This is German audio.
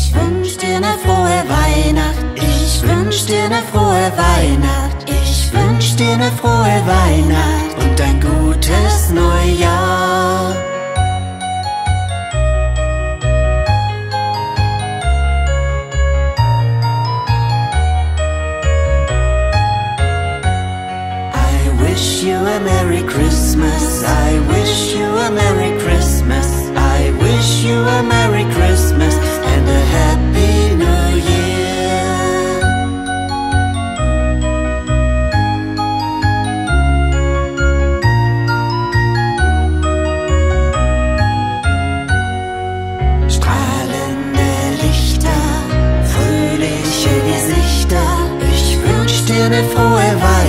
Ich wünsch dir eine frohe Weihnacht. Ich wünsch dir eine frohe Weihnacht. Ich wünsch dir eine frohe Weihnacht und ein gutes Neujahr. I wish you a Merry Christmas. I wish you a Merry Christmas. I wish you a Merry forever.